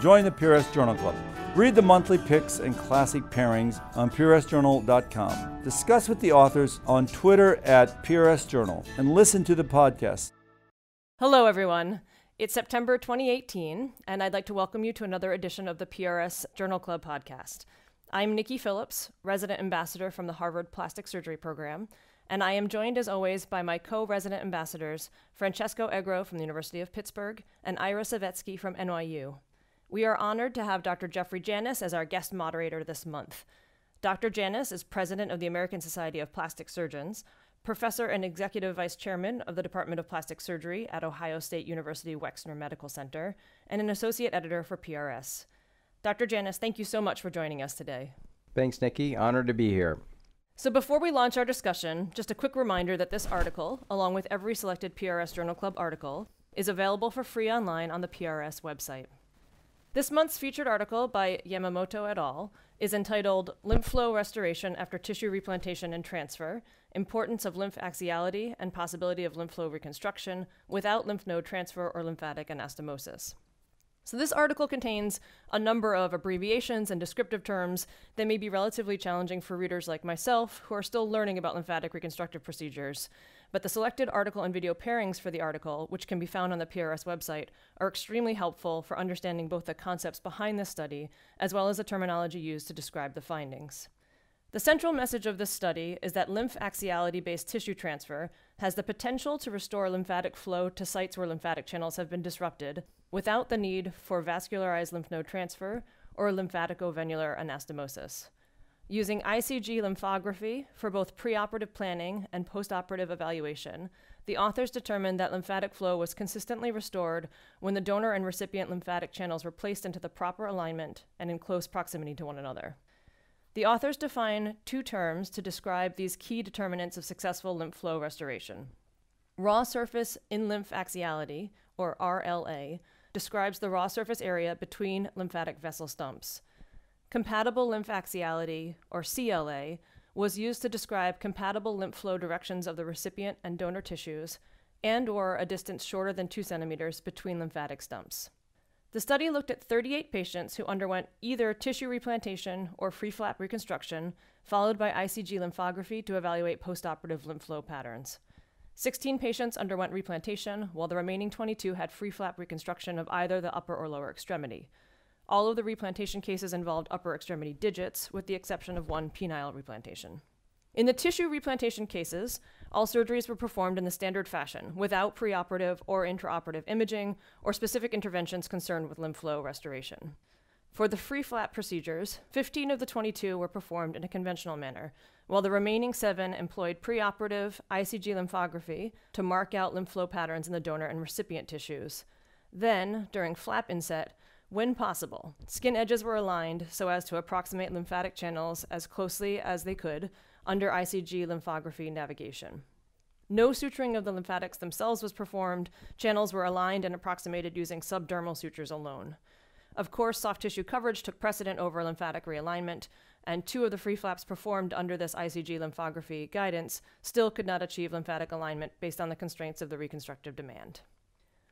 join the PRS Journal Club. Read the monthly picks and classic pairings on PRSJournal.com. Discuss with the authors on Twitter at PRSJournal and listen to the podcast. Hello, everyone. It's September 2018, and I'd like to welcome you to another edition of the PRS Journal Club podcast. I'm Nikki Phillips, resident ambassador from the Harvard Plastic Surgery Program, and I am joined as always by my co resident ambassadors, Francesco Egro from the University of Pittsburgh and Ira Savetsky from NYU. We are honored to have Dr. Jeffrey Janis as our guest moderator this month. Dr. Janis is president of the American Society of Plastic Surgeons, professor and executive vice chairman of the Department of Plastic Surgery at Ohio State University Wexner Medical Center, and an associate editor for PRS. Dr. Janis, thank you so much for joining us today. Thanks, Nikki. Honored to be here. So, before we launch our discussion, just a quick reminder that this article, along with every selected PRS Journal Club article, is available for free online on the PRS website. This month's featured article by Yamamoto et al. is entitled Lymph Flow Restoration After Tissue Replantation and Transfer Importance of Lymph Axiality and Possibility of Lymph Flow Reconstruction Without Lymph Node Transfer or Lymphatic Anastomosis. So, this article contains a number of abbreviations and descriptive terms that may be relatively challenging for readers like myself who are still learning about lymphatic reconstructive procedures. But the selected article and video pairings for the article, which can be found on the PRS website, are extremely helpful for understanding both the concepts behind this study as well as the terminology used to describe the findings. The central message of this study is that lymph axiality based tissue transfer has the potential to restore lymphatic flow to sites where lymphatic channels have been disrupted without the need for vascularized lymph node transfer or lymphaticovenular anastomosis. Using ICG lymphography for both preoperative planning and postoperative evaluation, the authors determined that lymphatic flow was consistently restored when the donor and recipient lymphatic channels were placed into the proper alignment and in close proximity to one another. The authors define two terms to describe these key determinants of successful lymph flow restoration. Raw surface in lymph axiality, or RLA, describes the raw surface area between lymphatic vessel stumps. Compatible lymph axiality, or CLA, was used to describe compatible lymph flow directions of the recipient and donor tissues and or a distance shorter than 2 centimeters between lymphatic stumps. The study looked at 38 patients who underwent either tissue replantation or free flap reconstruction, followed by ICG lymphography to evaluate postoperative lymph flow patterns. 16 patients underwent replantation, while the remaining 22 had free flap reconstruction of either the upper or lower extremity. All of the replantation cases involved upper extremity digits, with the exception of one penile replantation. In the tissue replantation cases, all surgeries were performed in the standard fashion, without preoperative or intraoperative imaging or specific interventions concerned with lymph flow restoration. For the free flap procedures, 15 of the 22 were performed in a conventional manner, while the remaining seven employed preoperative ICG lymphography to mark out lymph flow patterns in the donor and recipient tissues. Then, during flap inset, when possible, skin edges were aligned so as to approximate lymphatic channels as closely as they could under ICG lymphography navigation. No suturing of the lymphatics themselves was performed. Channels were aligned and approximated using subdermal sutures alone. Of course, soft tissue coverage took precedent over lymphatic realignment, and two of the free flaps performed under this ICG lymphography guidance still could not achieve lymphatic alignment based on the constraints of the reconstructive demand.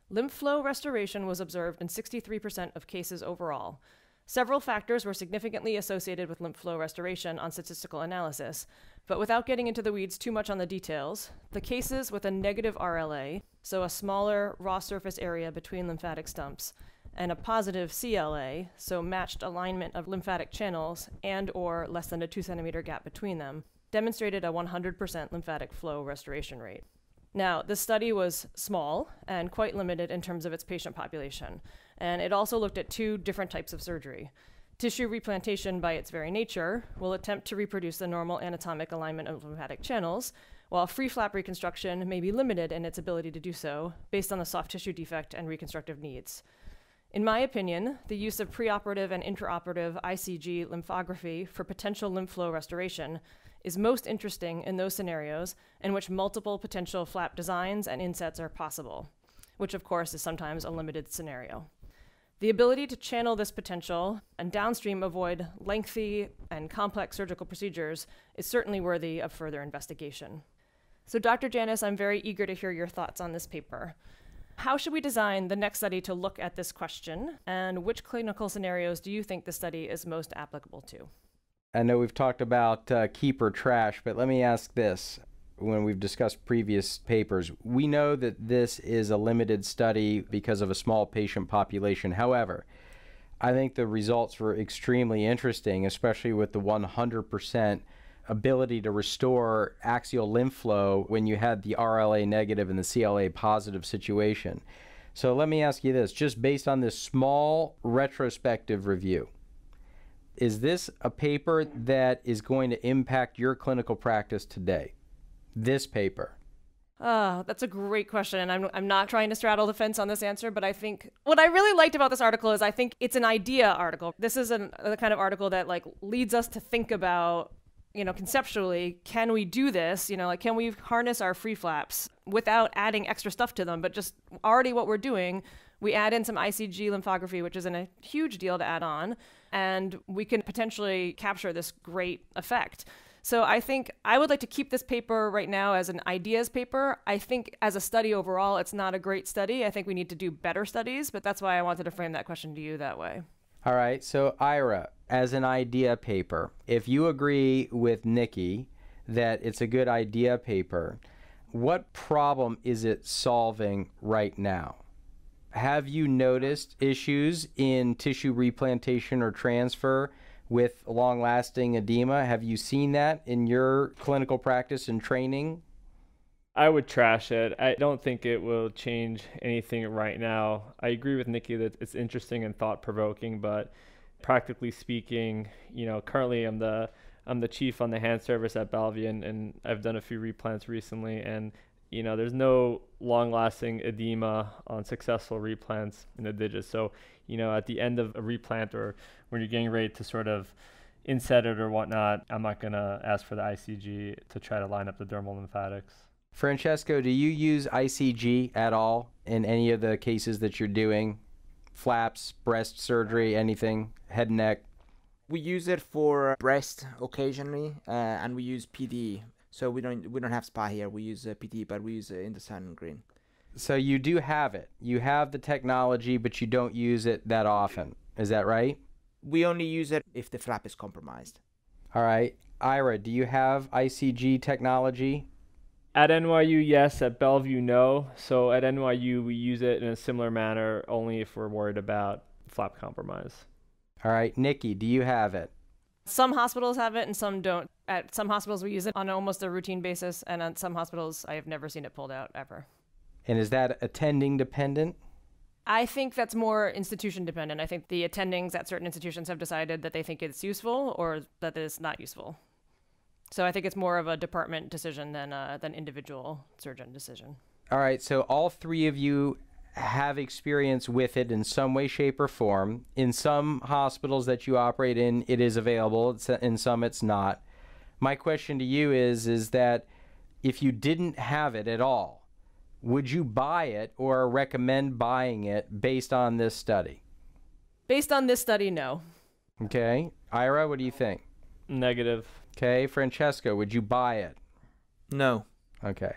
Lymph flow restoration was observed in 63% of cases overall, Several factors were significantly associated with lymph flow restoration on statistical analysis, but without getting into the weeds too much on the details, the cases with a negative RLA, so a smaller raw surface area between lymphatic stumps, and a positive CLA, so matched alignment of lymphatic channels and or less than a 2 centimeter gap between them, demonstrated a 100% lymphatic flow restoration rate. Now, this study was small and quite limited in terms of its patient population, and it also looked at two different types of surgery. Tissue replantation, by its very nature, will attempt to reproduce the normal anatomic alignment of lymphatic channels, while free flap reconstruction may be limited in its ability to do so based on the soft tissue defect and reconstructive needs. In my opinion, the use of preoperative and intraoperative ICG lymphography for potential lymph flow restoration is most interesting in those scenarios in which multiple potential flap designs and insets are possible, which of course is sometimes a limited scenario. The ability to channel this potential and downstream avoid lengthy and complex surgical procedures is certainly worthy of further investigation. So, Dr. Janis, I'm very eager to hear your thoughts on this paper. How should we design the next study to look at this question? And which clinical scenarios do you think the study is most applicable to? I know we've talked about uh, trash, but let me ask this. When we've discussed previous papers, we know that this is a limited study because of a small patient population. However, I think the results were extremely interesting, especially with the 100% ability to restore axial lymph flow when you had the RLA negative and the CLA positive situation. So let me ask you this just based on this small retrospective review, is this a paper that is going to impact your clinical practice today? This paper. Oh, that's a great question. And I'm, I'm not trying to straddle the fence on this answer, but I think what I really liked about this article is I think it's an idea article. This is an, the kind of article that like leads us to think about you know, conceptually, can we do this? You know, like, can we harness our free flaps without adding extra stuff to them, but just already what we're doing? We add in some ICG lymphography, which isn't a huge deal to add on, and we can potentially capture this great effect. So I think I would like to keep this paper right now as an ideas paper. I think as a study overall, it's not a great study. I think we need to do better studies, but that's why I wanted to frame that question to you that way. All right. So, Ira, as an idea paper, if you agree with Nikki that it's a good idea paper, what problem is it solving right now? Have you noticed issues in tissue replantation or transfer with long lasting edema? Have you seen that in your clinical practice and training? I would trash it. I don't think it will change anything right now. I agree with Nikki that it's interesting and thought provoking, but practically speaking, you know, currently I'm the I'm the chief on the hand service at Bellevue, and, and I've done a few replants recently, and you know, there's no long-lasting edema on successful replants in the digits. So, you know, at the end of a replant or when you're getting ready to sort of inset it or whatnot, I'm not gonna ask for the ICG to try to line up the dermal lymphatics. Francesco, do you use ICG at all in any of the cases that you're doing? Flaps, breast surgery, anything, head and neck? We use it for breast occasionally, uh, and we use PD. So we don't we don't have SPY here. We use uh, PD, but we use uh, indocyanine green. So you do have it. You have the technology, but you don't use it that often. Is that right? We only use it if the flap is compromised. All right. Ira, do you have ICG technology? At NYU, yes. At Bellevue, no. So at NYU, we use it in a similar manner only if we're worried about flap compromise. All right. Nikki, do you have it? Some hospitals have it and some don't. At some hospitals, we use it on almost a routine basis, and at some hospitals, I have never seen it pulled out ever. And is that attending dependent? I think that's more institution dependent. I think the attendings at certain institutions have decided that they think it's useful or that it's not useful. So I think it's more of a department decision than uh, than individual surgeon decision. All right. So all three of you have experience with it in some way, shape, or form. In some hospitals that you operate in, it is available. in some, it's not. My question to you is: is that if you didn't have it at all, would you buy it or recommend buying it based on this study? Based on this study, no. Okay, Ira, what do you think? Negative. Okay, Francesco, would you buy it? No. Okay.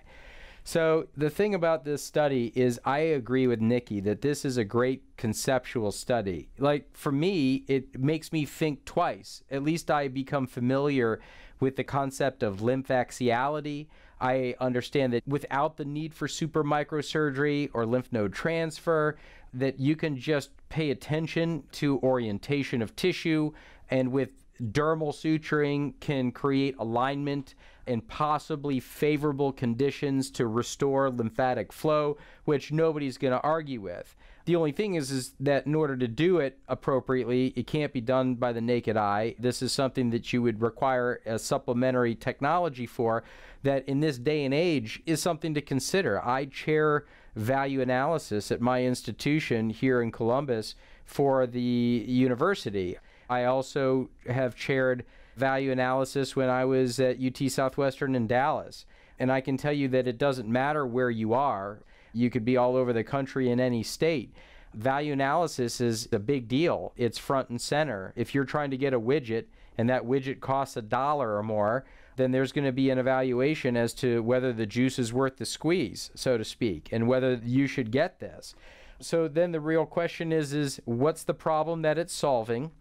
So the thing about this study is I agree with Nikki that this is a great conceptual study. Like for me, it makes me think twice. At least I become familiar with the concept of lymphaxiality. I understand that without the need for super microsurgery or lymph node transfer, that you can just pay attention to orientation of tissue and with dermal suturing can create alignment and possibly favorable conditions to restore lymphatic flow, which nobody's going to argue with. The only thing is, is that in order to do it appropriately, it can't be done by the naked eye. This is something that you would require a supplementary technology for that in this day and age is something to consider. I chair value analysis at my institution here in Columbus for the university. I also have chaired value analysis when I was at UT Southwestern in Dallas. And I can tell you that it doesn't matter where you are, you could be all over the country in any state. value analysis is a big deal. It's front and center. If you're trying to get a widget and that widget costs a dollar or more, then there's going to be an evaluation as to whether the juice is worth the squeeze, so to speak, and whether you should get this. So then the real question is is what's the problem that it's solving?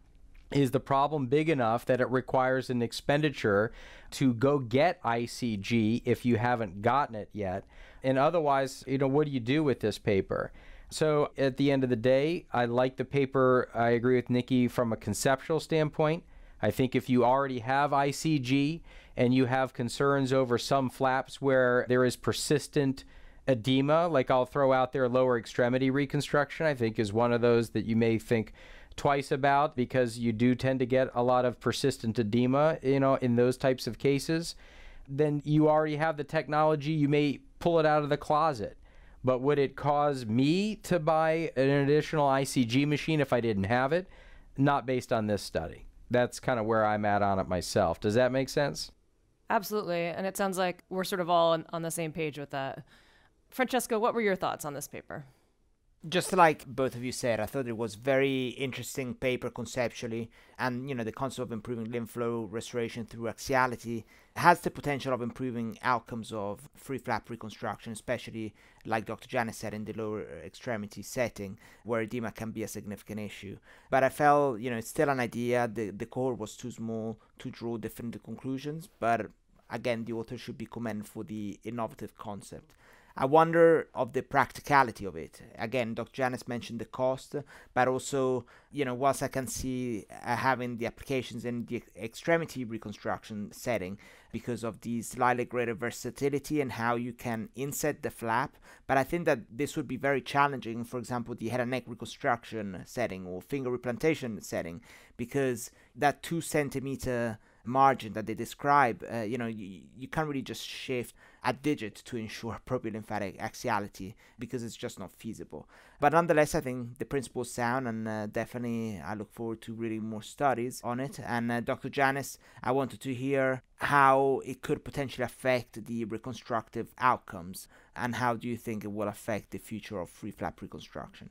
Is the problem big enough that it requires an expenditure to go get ICG if you haven't gotten it yet? And otherwise, you know, what do you do with this paper? So at the end of the day, I like the paper. I agree with Nikki from a conceptual standpoint. I think if you already have ICG and you have concerns over some flaps where there is persistent edema, like I'll throw out there lower extremity reconstruction, I think is one of those that you may think twice about because you do tend to get a lot of persistent edema, you know, in those types of cases. Then you already have the technology, you may pull it out of the closet. But would it cause me to buy an additional ICG machine if I didn't have it? Not based on this study. That's kind of where I'm at on it myself. Does that make sense? Absolutely. And it sounds like we're sort of all on, on the same page with that. Francesco, what were your thoughts on this paper? Just like both of you said, I thought it was very interesting paper conceptually, and you know the concept of improving lymph flow restoration through axiality has the potential of improving outcomes of free flap reconstruction, especially like Dr. Janis said in the lower extremity setting where edema can be a significant issue. But I felt you know it's still an idea. The the cohort was too small to draw definitive conclusions, but again the author should be commended for the innovative concept. I wonder of the practicality of it. Again, Dr. Janis mentioned the cost, but also, you know, whilst I can see uh, having the applications in the extremity reconstruction setting because of the slightly greater versatility and how you can inset the flap, but I think that this would be very challenging, for example, the head and neck reconstruction setting or finger replantation setting, because that two centimeter margin that they describe, uh, you know, you, you can't really just shift a digit to ensure appropriate lymphatic axiality because it's just not feasible. But nonetheless, I think the principle is sound, and uh, definitely I look forward to reading more studies on it. And uh, Dr. Janis, I wanted to hear how it could potentially affect the reconstructive outcomes, and how do you think it will affect the future of free flap reconstruction?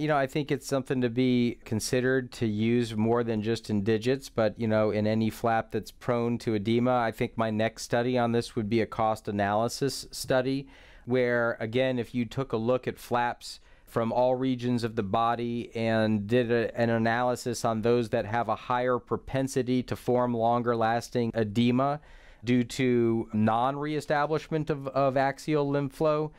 You know, I think it's something to be considered to use more than just in digits, but, you know, in any flap that's prone to edema. I think my next study on this would be a cost analysis study, where, again, if you took a look at flaps from all regions of the body and did a, an analysis on those that have a higher propensity to form longer lasting edema due to non reestablishment of, of axial lymph flow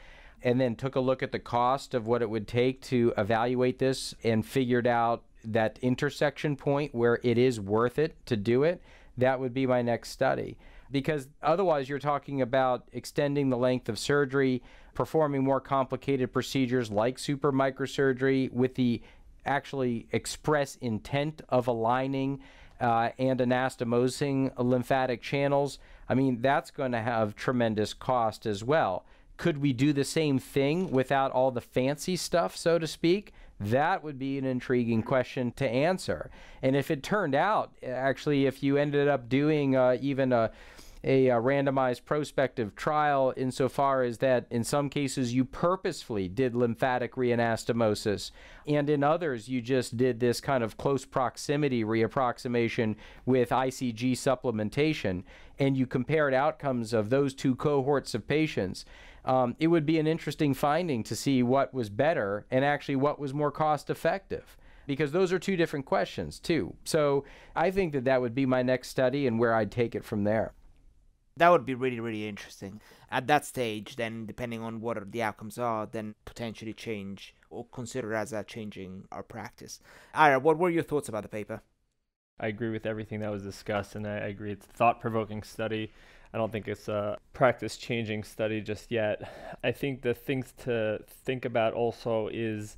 and then took a look at the cost of what it would take to evaluate this and figured out that intersection point where it is worth it to do it, that would be my next study. Because otherwise, you're talking about extending the length of surgery, performing more complicated procedures like super microsurgery with the actually express intent of aligning uh, and anastomosing lymphatic channels. I mean, that's going to have tremendous cost as well. Could we do the same thing without all the fancy stuff, so to speak? That would be an intriguing question to answer. And if it turned out, actually, if you ended up doing uh, even a a, a, randomized prospective trial insofar as that in some cases you purposefully did lymphatic reanastomosis and in others you just did this kind of close proximity reapproximation with ICG supplementation and you compared outcomes of those two cohorts of patients um, it would be an interesting finding to see what was better and actually what was more cost effective because those are two different questions too. So I think that that would be my next study and where I'd take it from there. That would be really, really interesting. At that stage, then, depending on what the outcomes are, then potentially change or consider as a changing our practice. Ira, what were your thoughts about the paper? I agree with everything that was discussed, and I agree it's a thought provoking study. I don't think it's a practice changing study just yet. I think the things to think about also is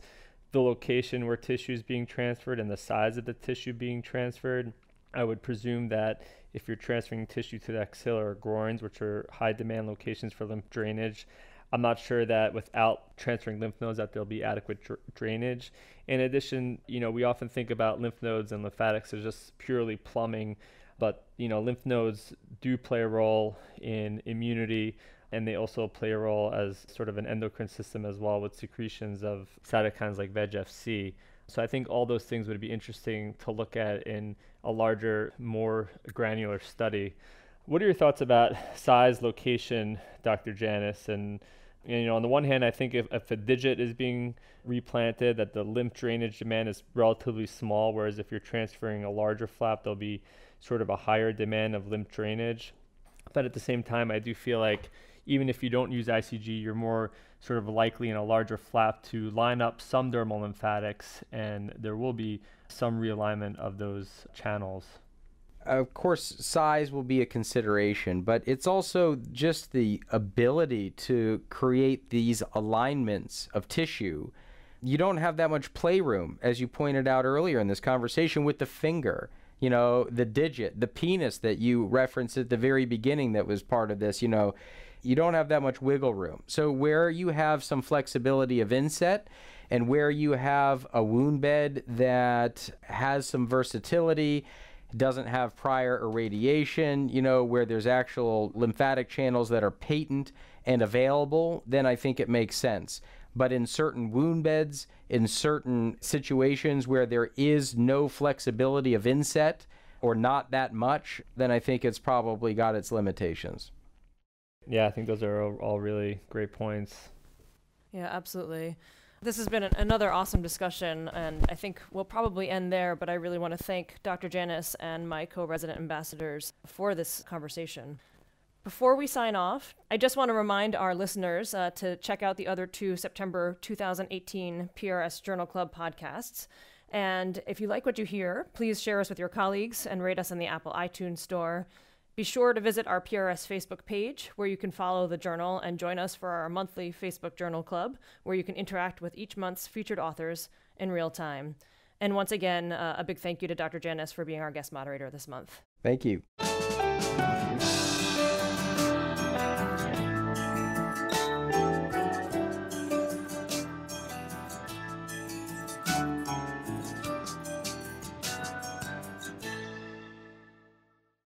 the location where tissue is being transferred and the size of the tissue being transferred. I would presume that if you're transferring tissue to the axilla or groins, which are high demand locations for lymph drainage, I'm not sure that without transferring lymph nodes that there'll be adequate dr- drainage. In addition, you know, we often think about lymph nodes and lymphatics as just purely plumbing but you know lymph nodes do play a role in immunity and they also play a role as sort of an endocrine system as well with secretions of cytokines like VEGF-C. So I think all those things would be interesting to look at in a larger, more granular study. What are your thoughts about size, location, Dr. Janis? And, you know, on the one hand, I think if, if a digit is being replanted, that the lymph drainage demand is relatively small, whereas if you're transferring a larger flap, there'll be sort of a higher demand of lymph drainage. But at the same time, I do feel like even if you don't use ICG, you're more sort of likely in a larger flap to line up some dermal lymphatics, and there will be some realignment of those channels. Of course, size will be a consideration, but it's also just the ability to create these alignments of tissue. You don't have that much playroom, as you pointed out earlier in this conversation, with the finger you know, the digit, the penis that you referenced at the very beginning that was part of this, you know, you don't have that much wiggle room. So where you have some flexibility of inset and where you have a wound bed that has some versatility, doesn't have prior irradiation, you know, where there's actual lymphatic channels that are patent and available, then I think it makes sense. But in certain wound beds, in certain situations where there is no flexibility of inset or not that much, then I think it's probably got its limitations. Yeah, I think those are all really great points. Yeah, absolutely. This has been an, another awesome discussion, and I think we'll probably end there. But I really want to thank Dr. Janis and my co resident ambassadors for this conversation. Before we sign off, I just want to remind our listeners uh, to check out the other two September 2018 PRS Journal Club podcasts. And if you like what you hear, please share us with your colleagues and rate us in the Apple iTunes Store. Be sure to visit our PRS Facebook page, where you can follow the journal and join us for our monthly Facebook Journal Club, where you can interact with each month's featured authors in real time. And once again, uh, a big thank you to Dr. Janis for being our guest moderator this month. Thank you.